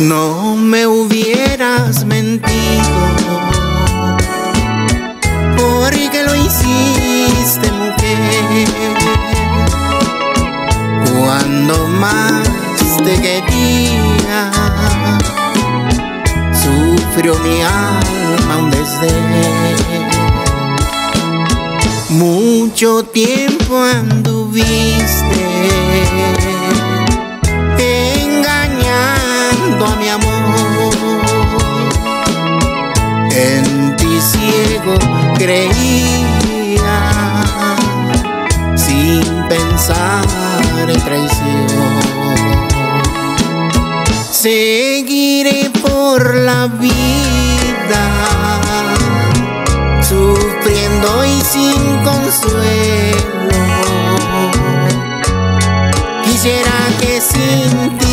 No me hubieras mentido, porque lo hiciste mujer. Cuando más te quería, sufrió mi alma un desdén. Mucho tiempo anduviste a mi amor. En ti ciego creía, sin pensar en traición. Seguiré por la vida sufriendo y sin consuelo. Quisiera que sintieras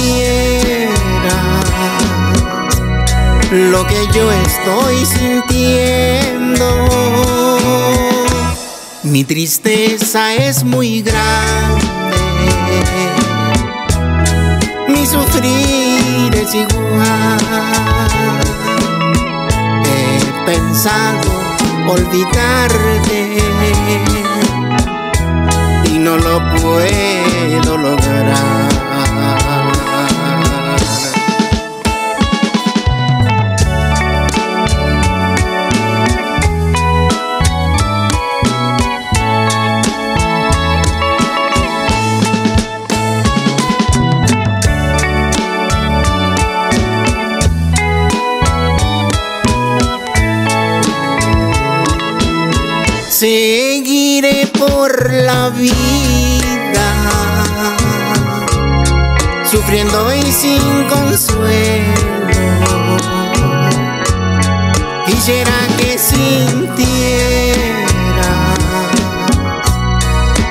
lo que yo estoy sintiendo. Mi tristeza es muy grande, mi sufrir es igual. He pensado olvidarte Seguiré por la vida sufriendo y sin consuelo. Quisiera que sintiera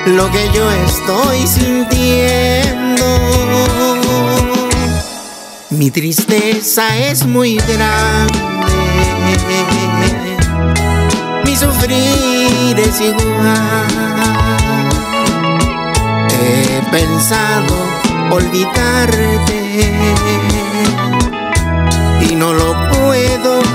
lo que yo estoy sintiendo. Mi tristeza es muy grande sufrir es igual. He pensado olvidarte y no lo puedo.